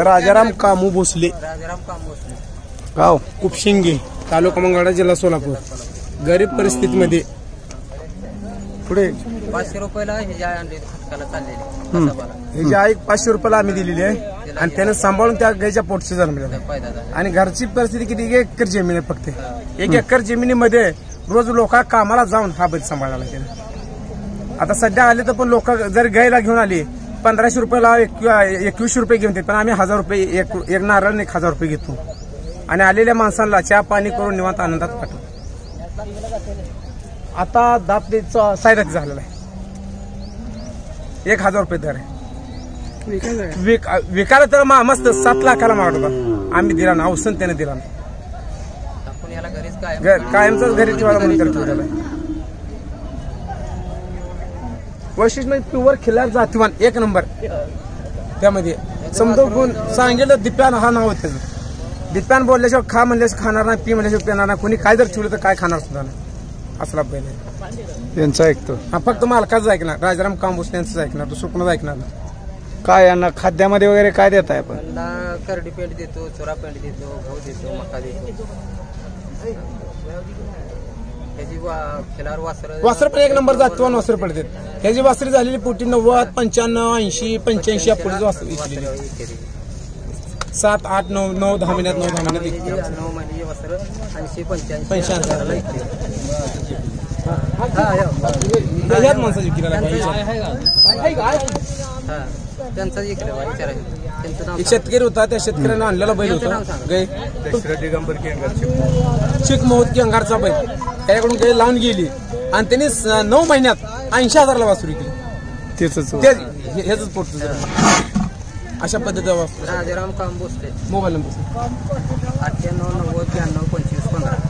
राजाराम कामू भोसले. राजाराम काम बसले गाव कुपशिंगे तालुका मंगळा जिल्हा सोलापूर. गरीब परिस्थितीमध्ये. पुढे. पाचशे रुपयाला हे ज्या अंडे खटकाला चाललेले कसाबाला ह्याची आई पाचशे रुपयाला आम्ही दिलेली आहे. आणि त्यानं सांभाळून त्या गायच्या पोटशी जन्मलेला आहे. फायदा झाला. आणि घरची परिस्थिती किती? एक एकर जमीन आहे फक्त. एक एकर जमिनीमध्ये रोज लोक कामाला जाऊन हा बैल सांभाळायला त्यानं आता सध्या आले तर पण लोक जर गायला घेऊन आली पंधराशे रुपयाला एकवी- एकवीसशे रुपये घेऊन देत पण आम्ही हजार रुपये एक एक नारळ एक हजार रुपये घेतो. आणि आलेल्या माणसांना चहा पाणी करून निवांत आनंदात पाठवतो. आता दाब सायदात झालेला आहे. एक हजार रुपये दर आहे. विक विकायला तर मा- मस्त सात लाखाला मागत होता. आम्ही दिला ना औषध त्याने दिला ना कायमचाच घरी ठेवायला म्हणून तर ठेवलेला आहे. वैशिष्ट्य म्हणजे प्युअर खिल्लार जातीवान एक नंबर. त्यामध्ये. समजा कोण सांगितलं दिप्यान हा नाव आहे त्याचं दिप्यान बोलल्याशिवाय खा म्हणल्याशिवाय खाणार नाही पी म्हणल्याशिवाय पिणार नाही. कोणी काय जर ठेवलं तर काय खाणार सुद्धा नाही. असला बैल आहे. यांचं ऐकतो. हा फक्त मालकाच ऐकणार. राजाराम कांबोस यांचंच ऐकणार. दुसरं कोणाच ऐकणार नाही. काय यांना खाद्यामध्ये वगैरे काय देताय आपण? त्यांना करडी पेंट देतो चोरा पेंट देतो गहू देतो मका देतो. त्याची वासर वासर पण एक नंबर जातीवान वासर पडते ह्याची वासरी झालेली पोटी नव्वद पंच्याण्णव ऐंशी पंच्याऐंशी या पुढे वासर. सात आठ नऊ नऊ दहा महिन्यात नऊ दहा महिन्यात. हा, या. ह्याच माणसाची हा. त्यांचं एक शेतकरी होता त्या शेतकऱ्यानं आणलेला बैल होता. गाय चिक महोत अंगारचा बैल. त्याच्याकडून गाय लावून गेली. आणि त्यांनी स- नऊ महिन्यात ऐंशी हजारला वासरू केली तेच ते ह्याच पोट अशा पद्धतीचा वासरू. राजाराम काम भोसले मोबाईल नंबर अठ्ठ्याण्णव नव्वद ब्याण्णव पंचवीस पंधरा.